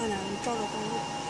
那俩人照着公路。